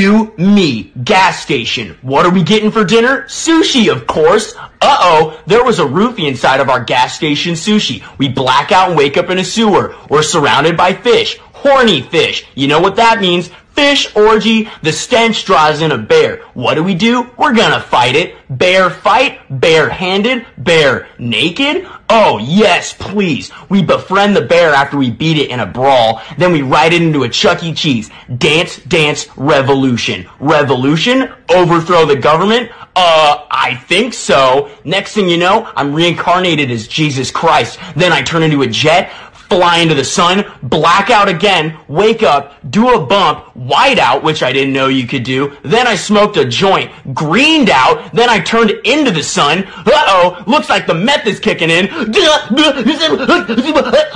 You, me, gas station. What are we getting for dinner? Sushi, of course. Uh-oh, there was a roofie inside of our gas station sushi. We black out and wake up in a sewer. We're surrounded by fish. Horny fish. You know what that means? Fish orgy, the stench draws in a bear. What do we do? We're gonna fight it. Bear fight, bare-handed, bare naked. Oh yes, please. We befriend the bear after we beat it in a brawl. Then we ride it into a Chuck E. Cheese. Dance, dance, revolution. Revolution? Overthrow the government? Uh, I think so. Next thing you know, I'm reincarnated as Jesus Christ. Then I turn into a jet, fly into the sun, black out again, wake up, do a bump, white out, which I didn't know you could do. Then I smoked a joint, greened out, then I turned into the sun. Uh-oh, looks like the meth is kicking in.